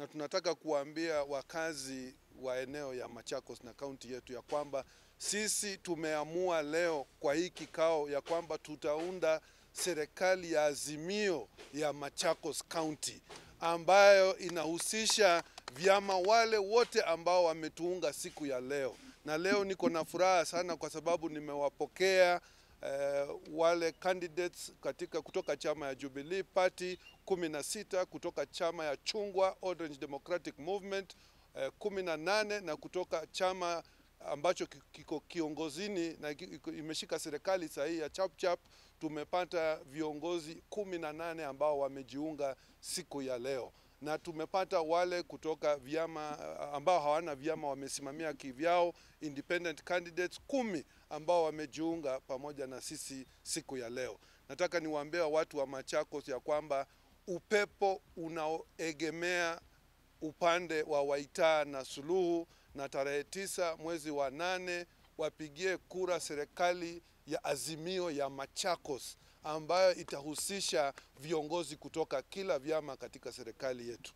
na tunataka kuwaambia wakazi wa eneo ya Machakos na kaunti yetu ya kwamba sisi tumeamua leo kwa hii kikao ya kwamba tutaunda serikali ya azimio ya Machakos County ambayo inahusisha vyama wale wote ambao wametuunga siku ya leo, na leo niko na furaha sana kwa sababu nimewapokea eh, wale candidates katika kutoka chama ya Jubilee Party kumi na sita kutoka chama ya Chungwa Orange Democratic Movement eh, kumi na nane na kutoka chama ambacho kiko kiongozini na imeshika serikali sahihi ya Chapchap tumepata viongozi kumi na nane ambao wamejiunga siku ya leo, na tumepata wale kutoka vyama ambao hawana vyama wamesimamia kivyao, independent candidates kumi ambao wamejiunga pamoja na sisi siku ya leo. Nataka niwaambie watu wa Machakos ya kwamba upepo unaoegemea upande wa Waitaa na Suluhu na tarehe tisa mwezi wa nane wapigie kura serikali ya azimio ya Machakos ambayo itahusisha viongozi kutoka kila vyama katika serikali yetu.